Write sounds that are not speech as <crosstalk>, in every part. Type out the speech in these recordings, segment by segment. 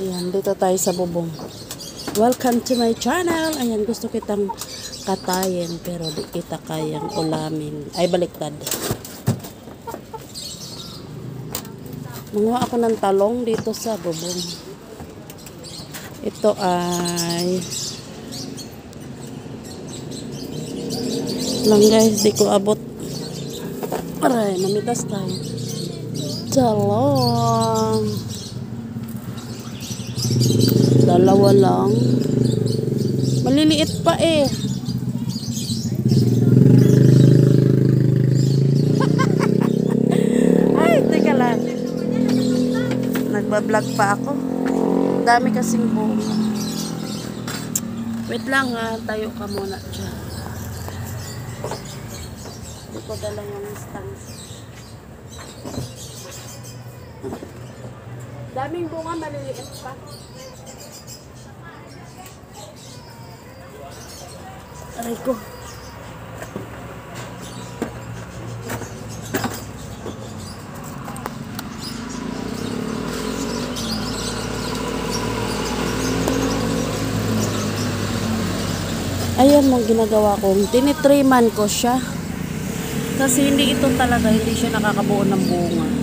Ayan, dito tayo sa bubong. Welcome to my channel. Ayan, gusto kitang katayin pero di kita kayang ulamin. Ay, baliktad. Manguha ako ng talong dito sa bubong. Ito ay lang guys, di ko abot. Aray, namitas tayo. Talong. Dalawa lang. Maliliit pa eh. <laughs> Ay, teka lang. Nagbablog pa ako. Dami kasing bunga. Wait lang ha, tayo ka muna dyan. Hindi ko dala yung stand. Daming bunga, maliliit pa. Aray ko. Ayan mo ginagawa ko. Tinitriman ko siya. Kasi hindi ito talaga, hindi siya nakakabuo ng bunga.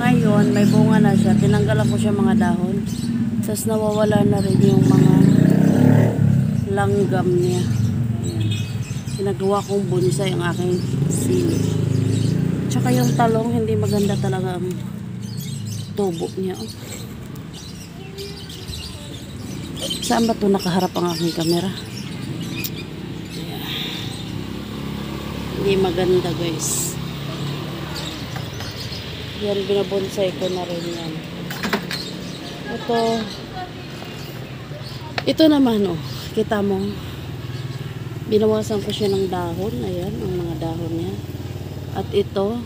Ngayon, may bunga na siya. Tinanggalan ko siya mga dahon. Tapos nawawala na rin yung mga langgam niya. Ayan. Ginagawa kong bonsai ang aking sili. Tsaka yung talong, hindi maganda talaga ang tubo niya. Oh. Saan ba ito nakaharap ang aking kamera? Ayan. Hindi maganda guys. Yan, binabonsai ko na rin yan. Ito. Ito naman, oh. Kita mo. Binawasan ko siya ng dahon. Ayan, ang mga dahon niya. At ito.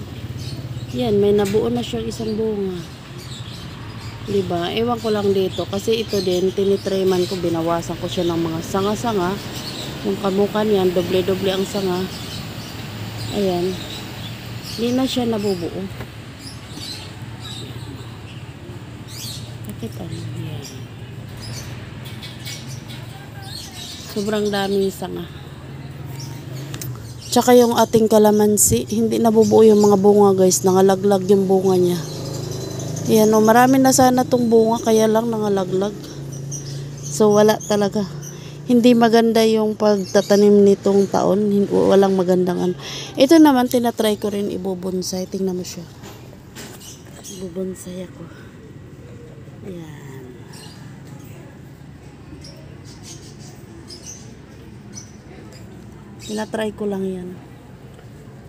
Yan, may nabuo na siyang isang bunga. Diba? Ewan ko lang dito. Kasi ito din, tinitreman ko. Binawasan ko siya ng mga sanga-sanga. Yung kamukha niyan, doble-doble ang sanga. Ayan. Hindi na siya nabubuo. Bakit ano? Yan. Sobrang daming sanga. Tsaka yung ating kalamansi, hindi nabubuo yung mga bunga guys. Nangalaglag yung bunga niya. Yan o, marami na sana tong bunga, kaya lang nangalaglag. So wala talaga. Hindi maganda yung pagtatanim nitong taon. Walang magandang ano. Ito naman, tinatry ko rin ibubonsai. Tingnan mo siya. Ibubonsai ako. Ayan. Tinatry ko lang yan.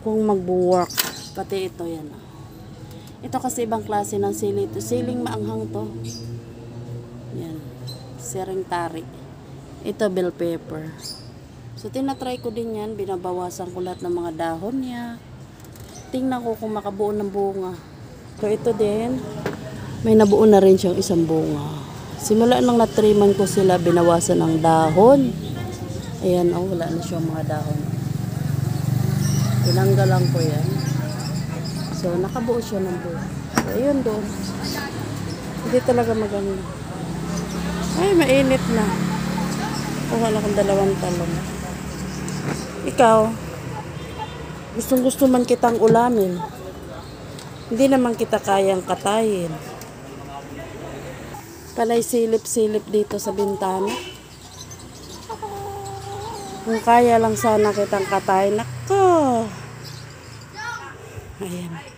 Kung magbo-work. Pati ito yan. Ito kasi ibang klase ng sili. Ito, siling maanghang to. Yan. Sering tari. Ito bell pepper. So tinatry ko din yan. Binabawasan ko lahat ng mga dahon niya. Tingnan ko kung makabuo ng bunga. So ito din. May nabuo na rin siyang isang bunga. Simula nang natriman ko sila, binawasan ng dahon. Ayan, oh, wala na siyang mga dahon. Tinanggalan ko yan. So, nakabuo siya ng buo. So, ayun doon. Hindi talaga maganda. Ay, mainit na. Kuha na akong dalawang talong. Ikaw, gustong gusto man kitang ulamin. Hindi naman kita kayang katayin. Palay silip-silip dito sa bintana. Kung kaya lang sana kitang katayin. Nako! Ayan.